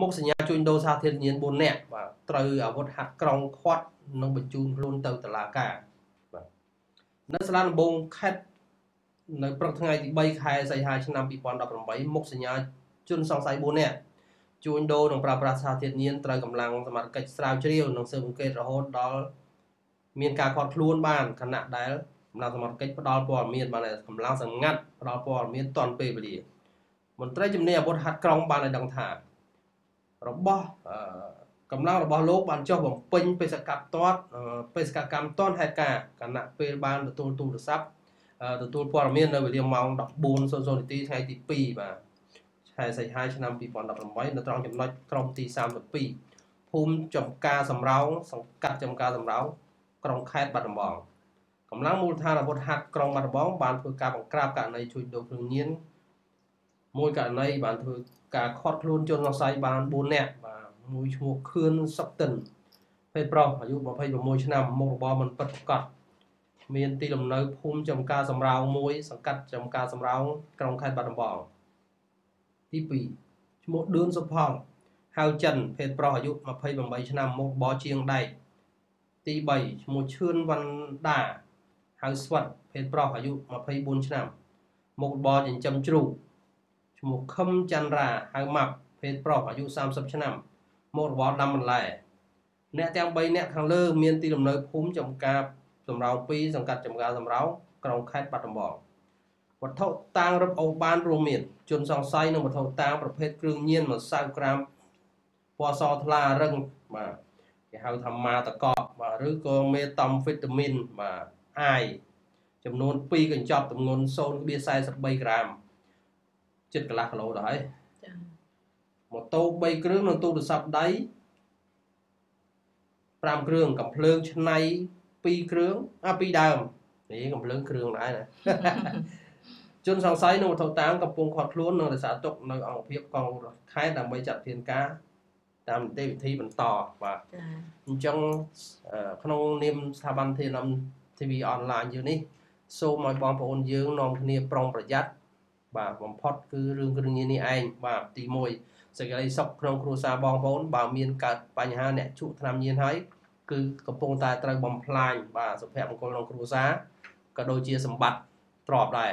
មុខសញ្ញាជួញដូរសាធារណញ្ញាណ4នាក់បាទត្រូវអាវុធហាត់ក្រងខាត់និងបញ្ជូនខ្លួនទៅតុលាការបាទនៅសាលាដំបងខេត្តនៅព្រឹកថ្ងៃទី3ខែសីហាឆ្នាំ2018មុខសញ្ញាជនសង្ស័យ4នាក់ជួញដូរនិងប្រើប្រាស់សាធារណញ្ញាណត្រូវកម្លាំងសមត្ថកិច្ចស្រាវជ្រាវនិងស៊ើបអង្កេតរហូតដល់មានការខាត់ខ្លួនបានខណៈដែលកម្លាំងសមត្ថកិច្ចផ្ដល់ព័ត៌មានបានតែកម្លាំងសម្ងាត់ផ្ដល់ព័ត៌មានទាន់ពេលវេលាមន្ត្រីជំនាញអាវុធហាត់ក្រងបានឲ្យដឹងថា របស់កម្លាំងរបស់លោកបានចុះបំពេញបេសកកម្មទាត់បេសកកម្មទាន់ហេតុការគណៈពេលបានទទួលទូរស័ព្ទទទួលព័ត៌មាននៅវេលាម៉ោង14:00នាទីថ្ងៃទី2បាទខែសីហាឆ្នាំ2018នៅត្រង់ចំណុចក្រុមទី32ភូមិចំការសំរោងសង្កាត់ចំការសំរោងក្រុងខេត្តបាត់ដំបងកម្លាំងមូលដ្ឋានអាវុធហត្ថក្រុងបាត់ដំបងបានធ្វើការបង្ក្រាបករណីជួញដូរគ្រឿងញៀន មួយករណីបានធ្វើការខាត់ខ្លួនជនសង្ស័យបាន4នាក់បាទមួយឈ្មោះខឿនសុកតិនភេទប្រុសអាយុ26ឆ្នាំមុខរបរមិនពិតប្រាកដមានទីលំនៅភូមិចំការសំរោង1សង្កាត់ចំការសំរោងក្រុងខេត្តបាត់ដំបងទី2ឈ្មោះឌឿនសុផលហៅចិនភេទប្រុសអាយុ28ឆ្នាំមុខរបរជាងដែកទី3ឈ្មោះឈឿនវណ្ដាហៅស្វិតភេទប្រុសអាយុ24ឆ្នាំមុខរបរចិញ្ចឹមជ្រូក ឈ្មោះខឹមច័ន្ទរាហៅម៉ាប់ភេទប្រុសអាយុ30ឆ្នាំមុខរបរដាំបន្លែអ្នកទាំង3អ្នកខាងលើមានទីលំនៅភូមិចំការសំរោង2សង្កាត់ចំការសំរោងក្រុងខេត្តបាត់ដំបងវត្ថុតាងរឹបអូសបានរួមមានជនសង្ស័យនិងវត្ថុតាងប្រភេទគ្រឿងញៀនម្សៅក្រាមពណ៌សថ្លារឹងបាទគេហៅថាម៉ាតកកបាទឬក៏មេតំវីតាមីនបាទអាយចំនួន2កញ្ចប់ទម្ងន់0.43ក្រាម ចិត្តកន្លះគីឡូដល់ហើយចា៎ម៉ូតូ3គ្រឿងនិងទូរស័ព្ទដៃ5គ្រឿងកំភ្លើងឆ្នៃ2គ្រឿងអា2ដើមនេះកំភ្លើងគ្រឿងដែរណាជនសង្ស័យនៅវត្ថុតាមកំពុងខាត់ខ្លួននៅរសារទុកនៅអង្គភាពកងខេត្តដើម្បីចាត់ធានការតាមនីតិវិធីបន្តបាទអញ្ចឹងក្នុងនាមស្ថាប័នធានំ TV online យើងនេះសូមឲ្យបងប្អូនយើងនាំគ្នាប្រុងប្រយ័ត្ន បាទបំផុតគឺរឿងគ្រឿងញៀននេះឯងបាទទី1សេចក្តីសុខក្នុងគ្រួសារបងប្អូនបើមានកើតបញ្ហាអ្នកជក់ថ្នាំញៀនហើយគឺកំពុងតែត្រូវបំផ្លាញបាទសុភមង្គលក្នុងគ្រួសារក៏ដូចជាសម្បត្តិទ្រព្យដែរ